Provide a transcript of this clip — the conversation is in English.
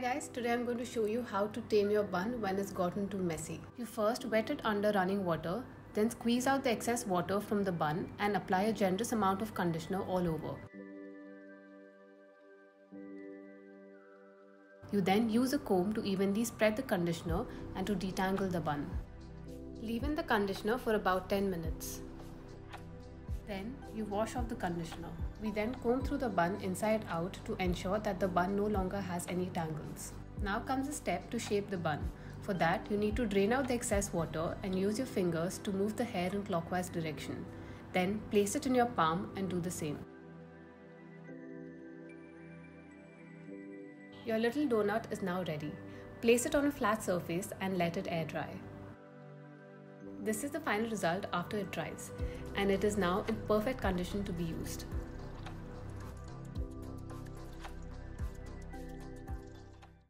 guys, today I'm going to show you how to tame your bun when it's gotten too messy. You first wet it under running water, then squeeze out the excess water from the bun and apply a generous amount of conditioner all over. You then use a comb to evenly spread the conditioner and to detangle the bun. Leave in the conditioner for about 10 minutes. Then you wash off the conditioner. We then comb through the bun inside out to ensure that the bun no longer has any tangles. Now comes the step to shape the bun. For that, you need to drain out the excess water and use your fingers to move the hair in clockwise direction. Then place it in your palm and do the same. Your little donut is now ready. Place it on a flat surface and let it air dry. This is the final result after it dries and it is now in perfect condition to be used.